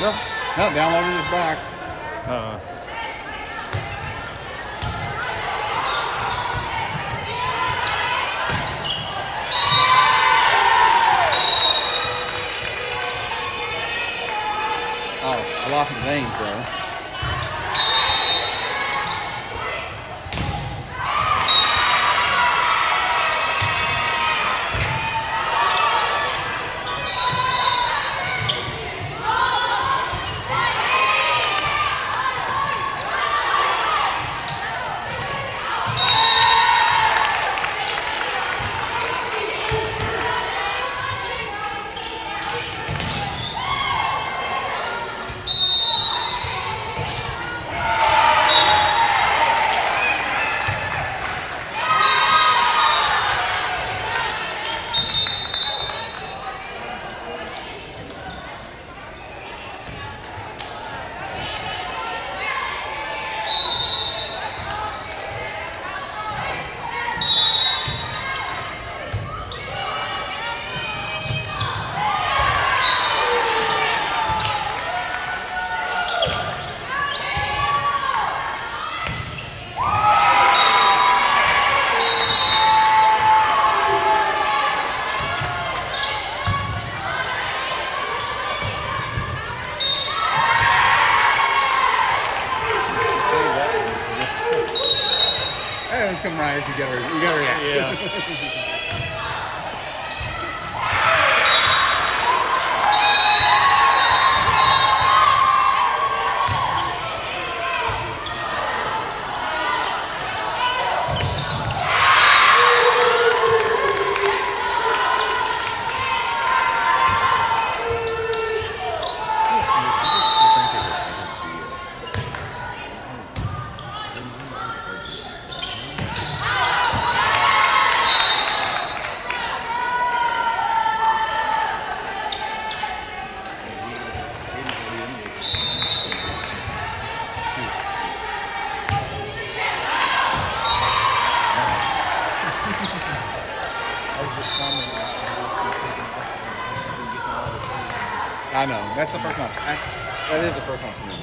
No, no, downloaded is back. Uh, Oh, I lost the names though. That's the first time. Actually, that is the first time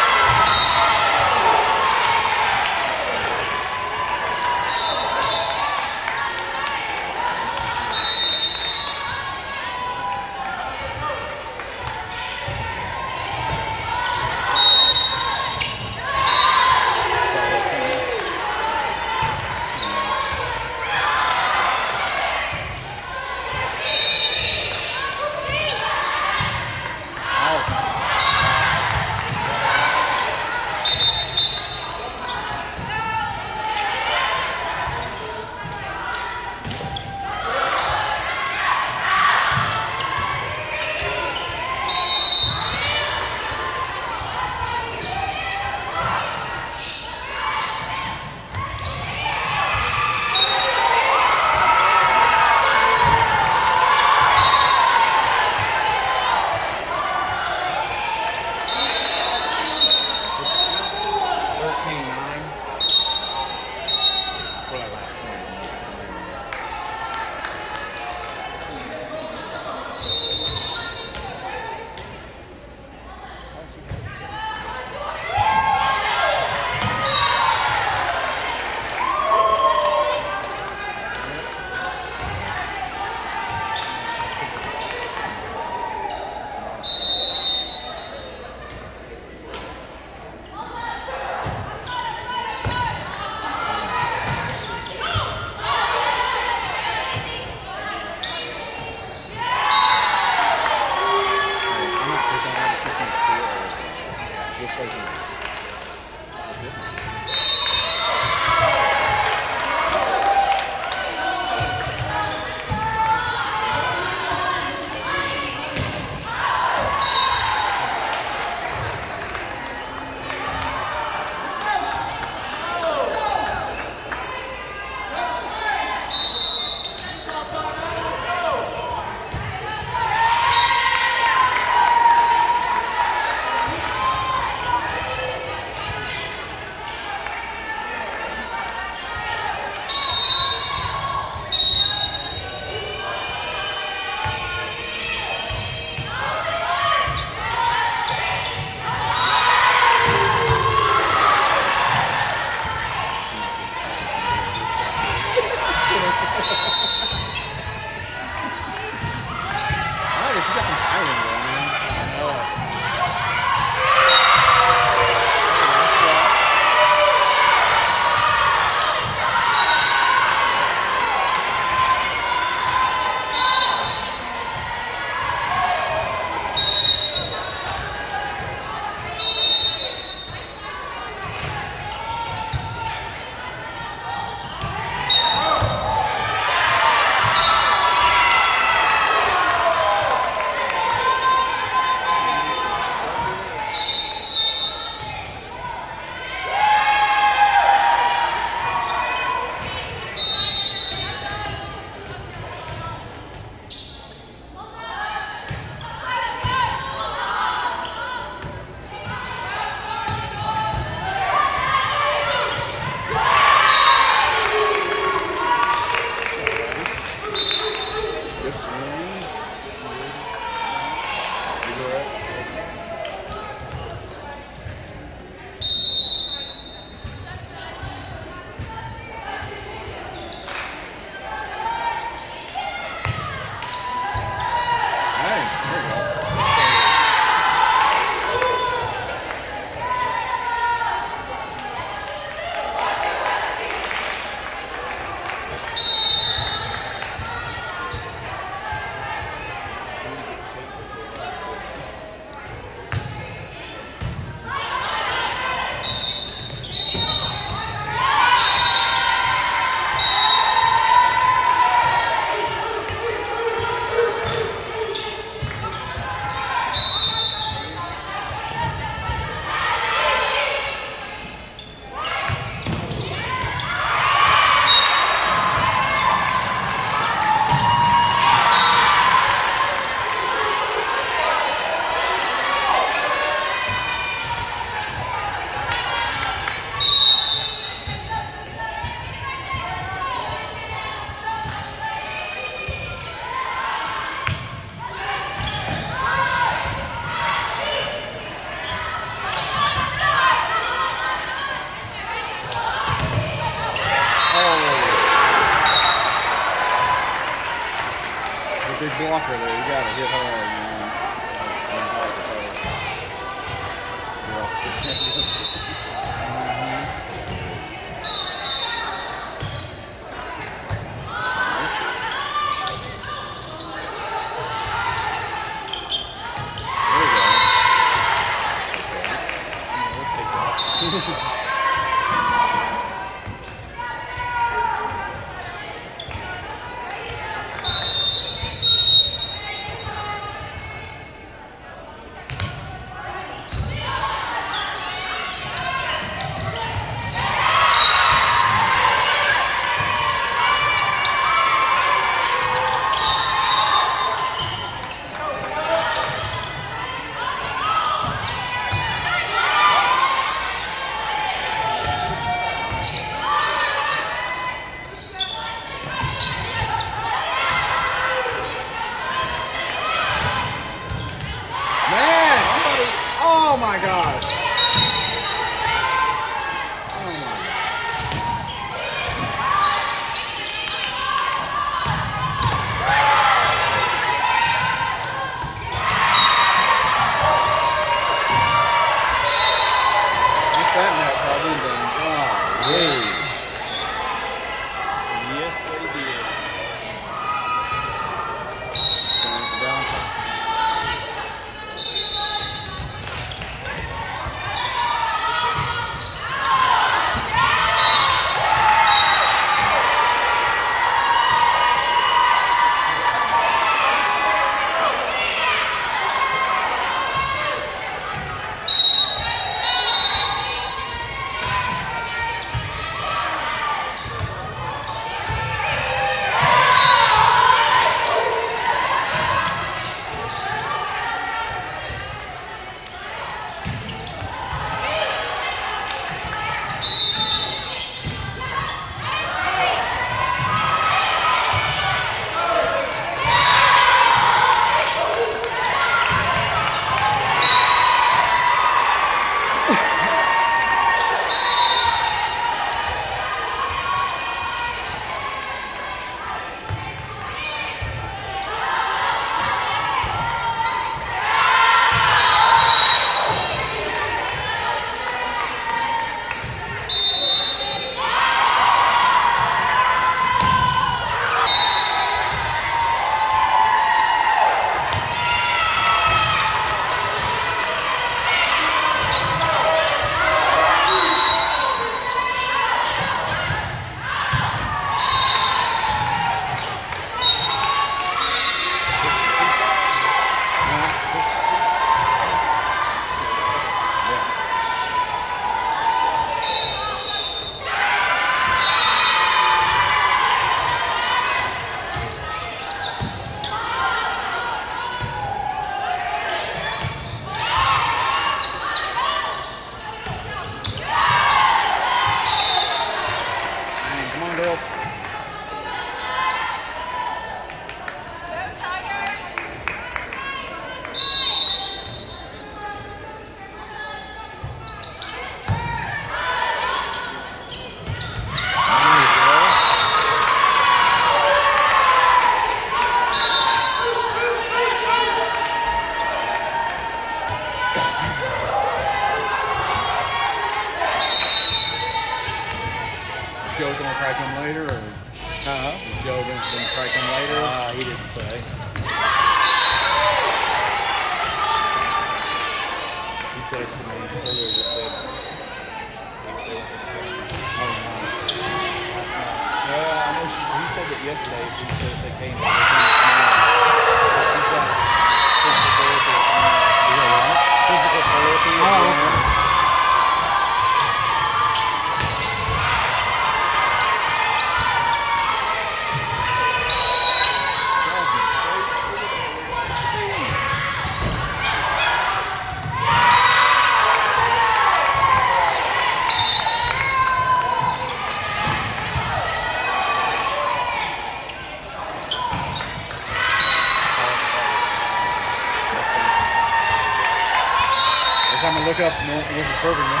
Time I look up, no, Mrs. Serving me.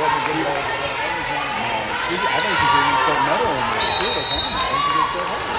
wasn't good enough. He, I think he's even so metal in there too. That's on. I think he's so heavy.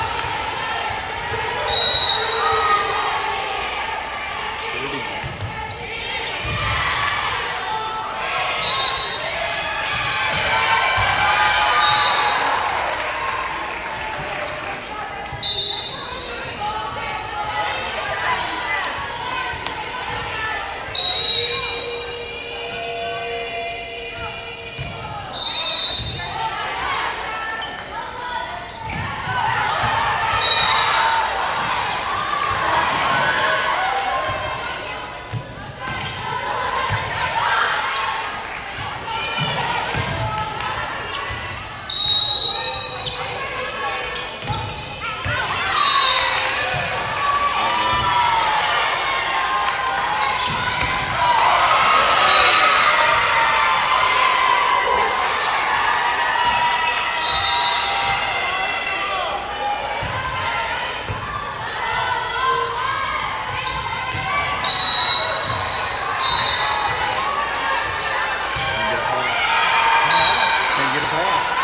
Can't get a pass.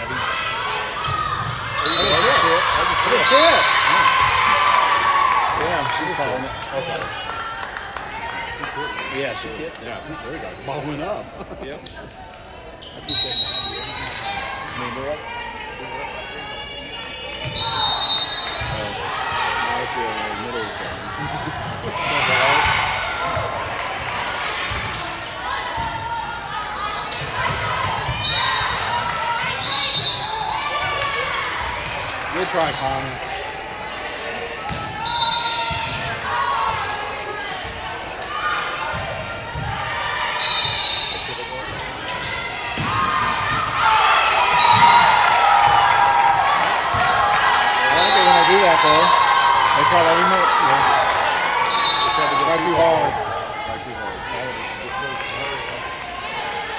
Put it down, Abby. That's a tip. That's a tip. Yeah, she's calling it. Okay. Yeah, she kicked. Yeah, see, there you go. Ball went up. Yep. I keep saying Abby. I mean, they're up. Now it's the middle zone. Good try, Connor. I don't think they're gonna do that though. They try to it. Yeah. They try to get too hard. Try too hard.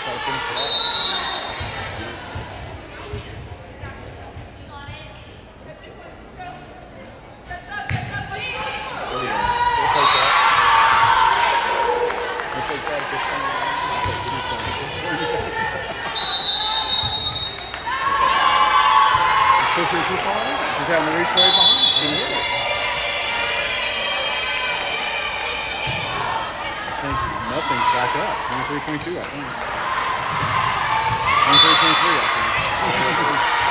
Try to finish it off. We'll take that. We'll take that at this point. I'll take any point. She's pushing too far. She's having to reach right behind. Can hit it. Mustang's back up. 23 22, I think. 23 23, I think.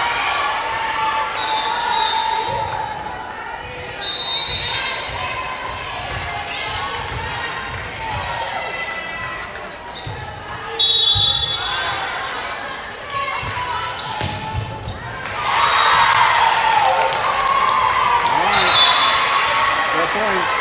point.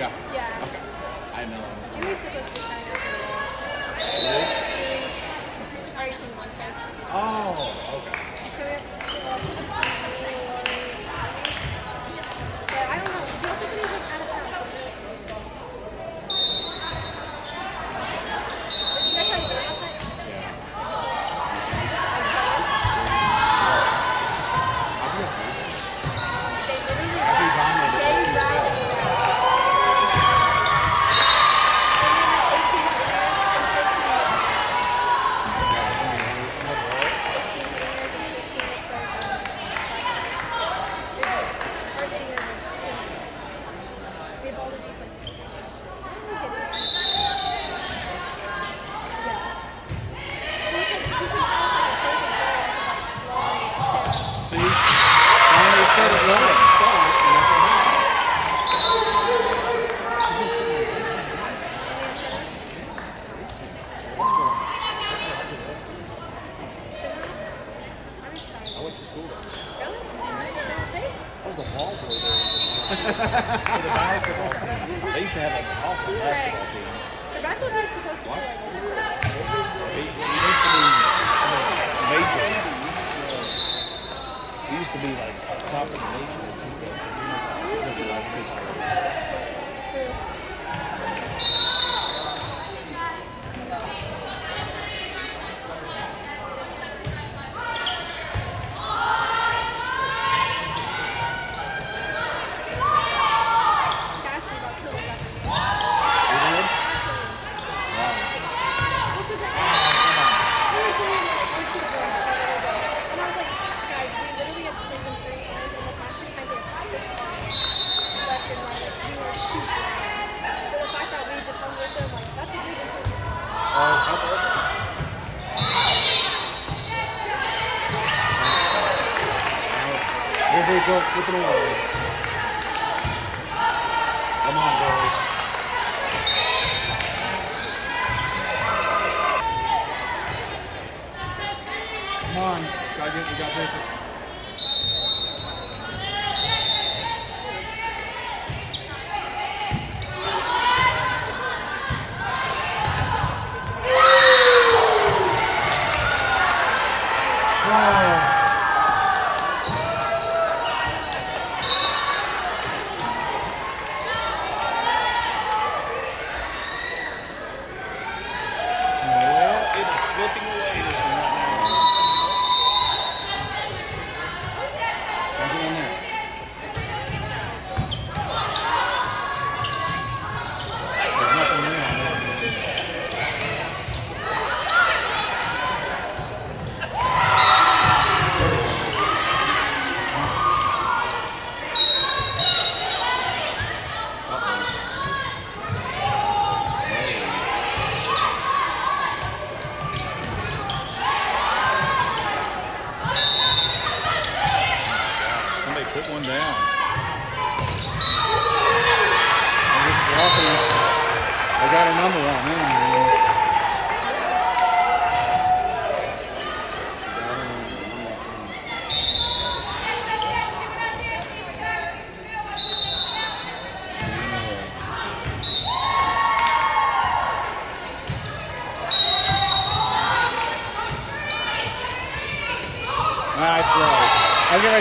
Yeah. yeah. Okay. I know. Julie's supposed to be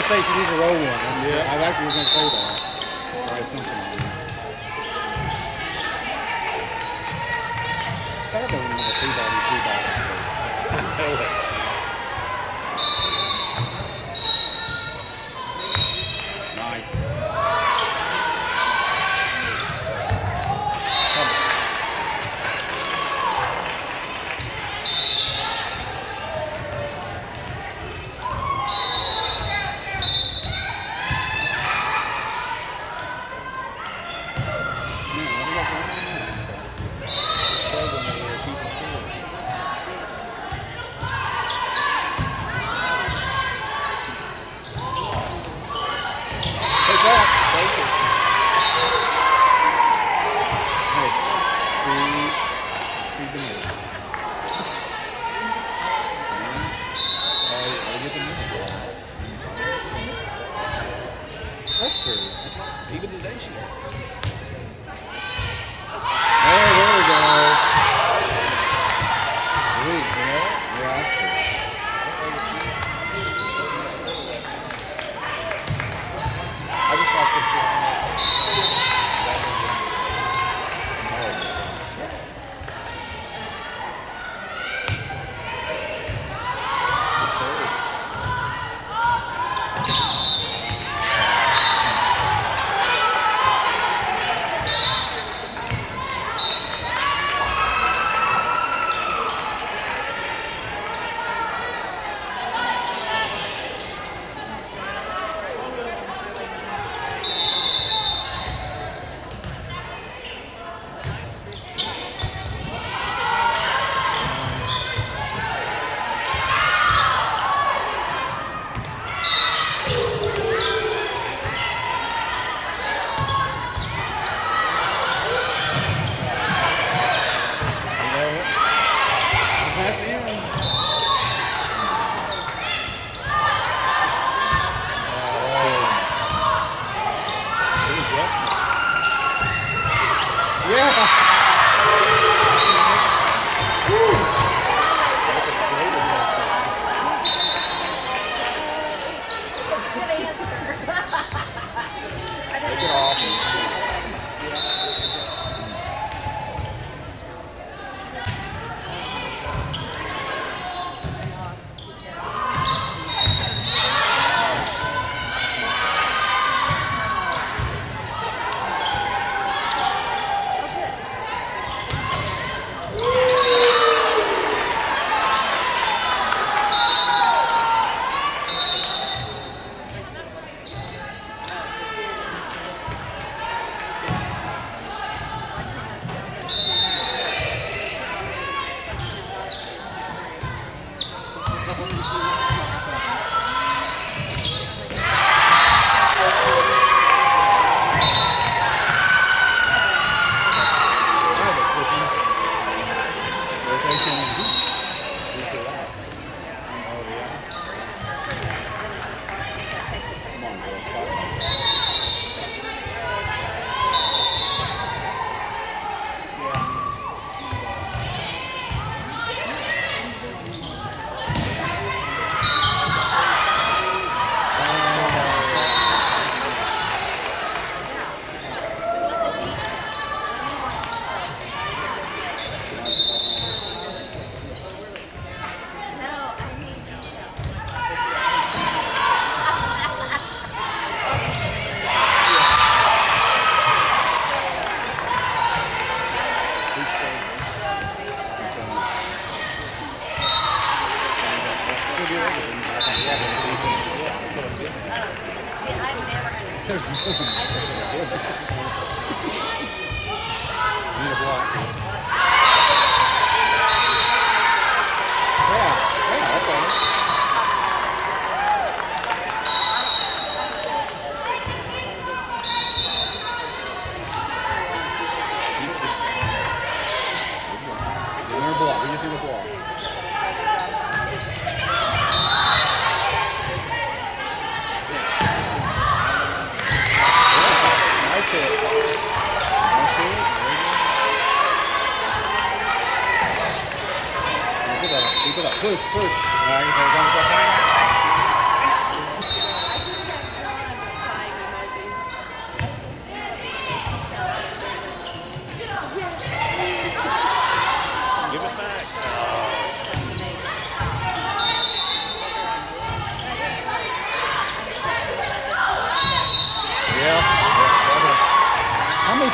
say she needs a roll one. Yeah. I actually was going to say that.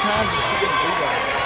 Times is she gonna do that?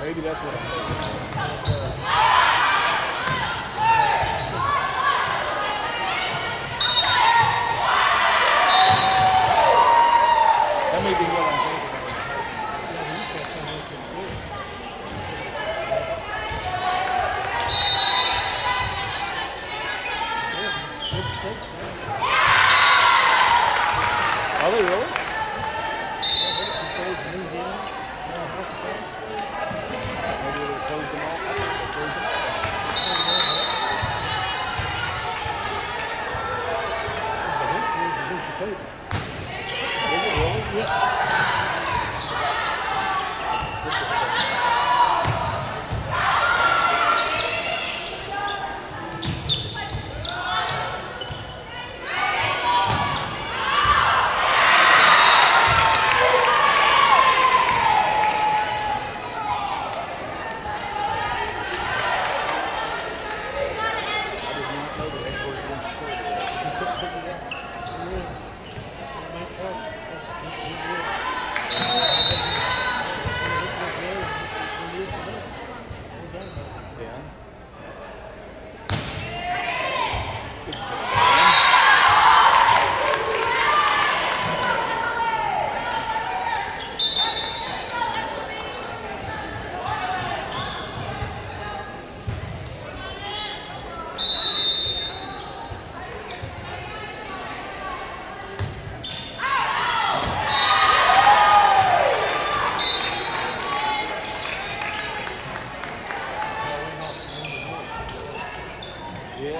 Maybe that's what I'm thinking.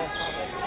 I saw.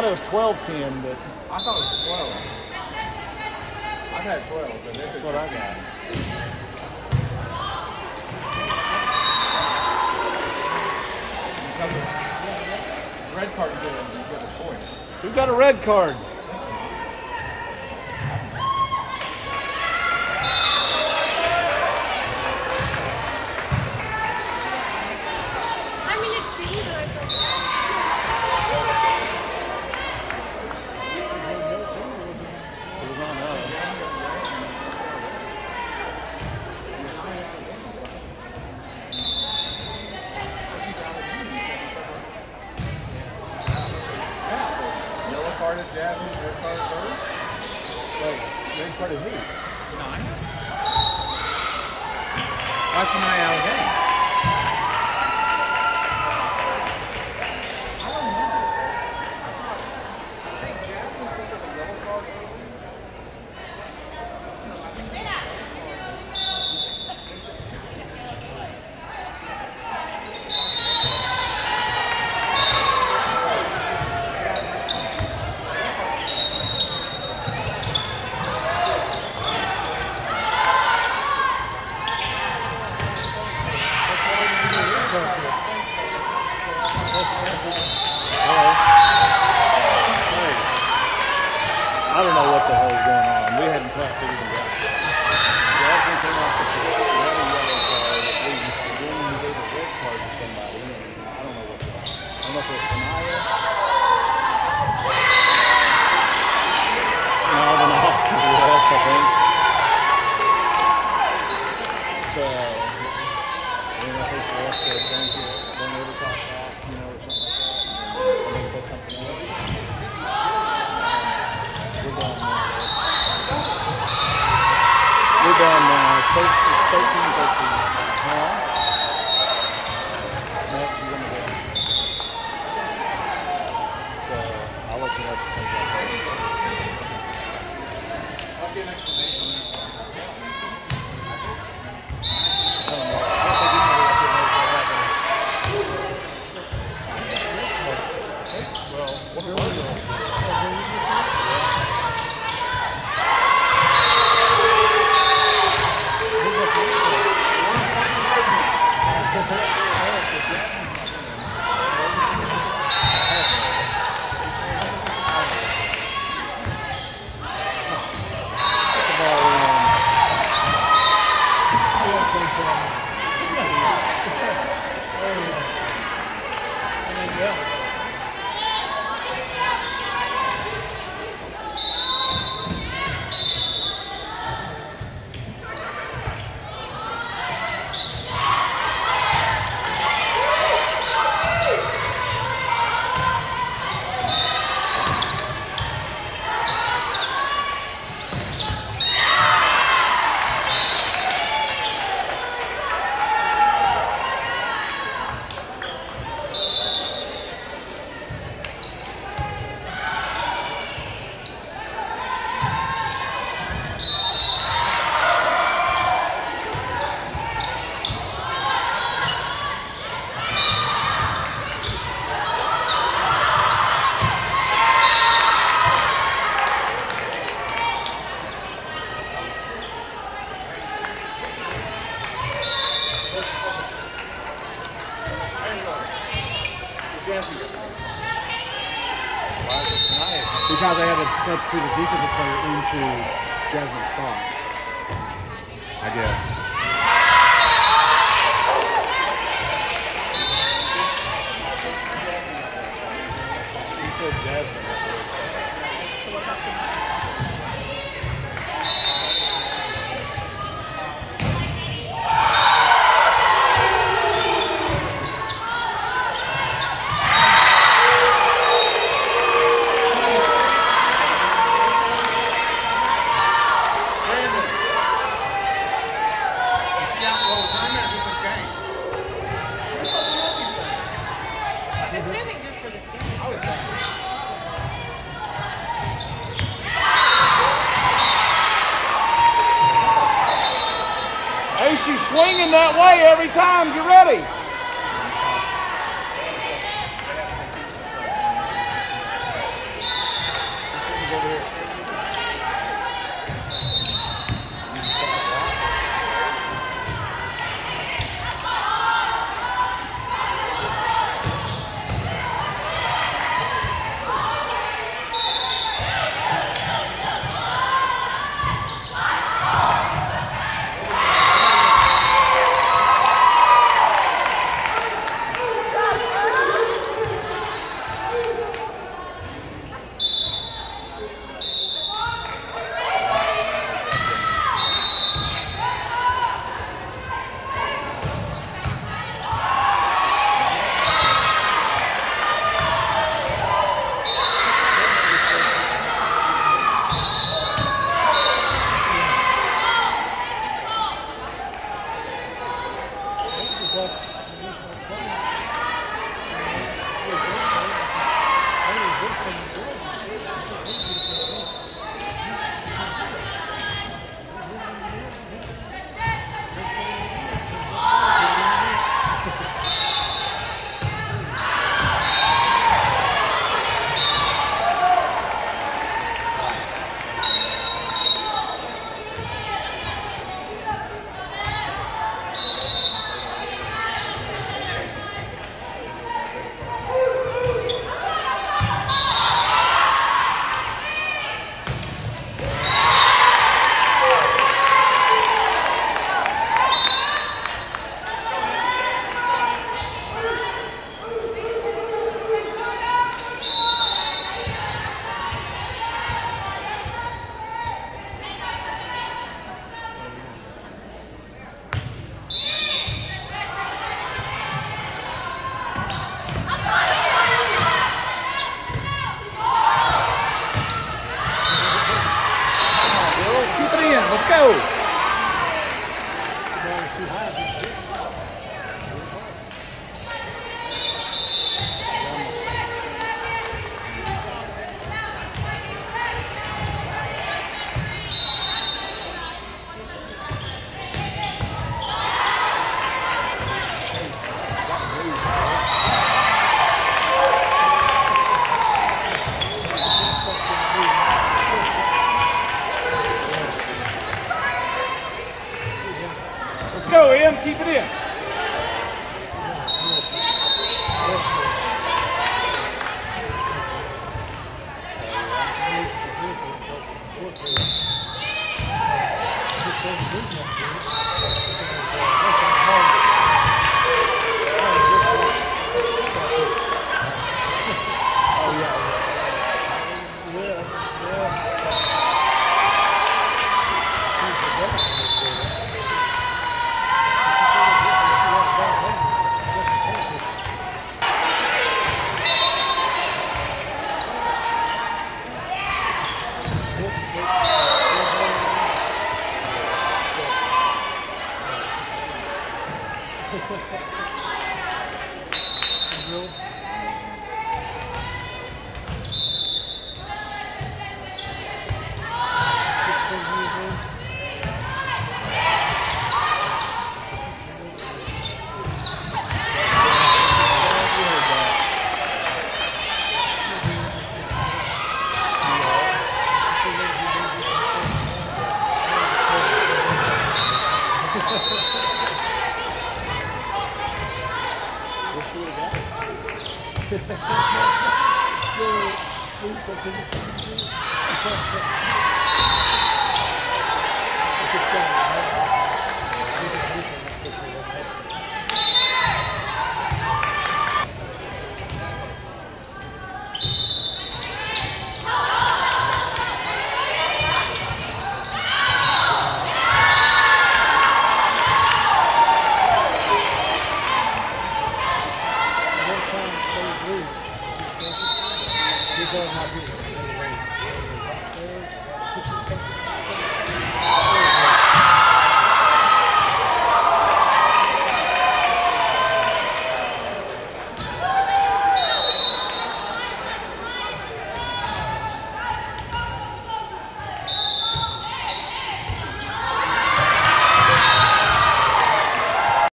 thought it was 12-10, but. I thought it was 12. I've had 12, but this is what I got. Red card, you get a point. Who got a red card? part of Jasmine, they're part of hers? Wait, they're part of me. No, I know. That's my allegation.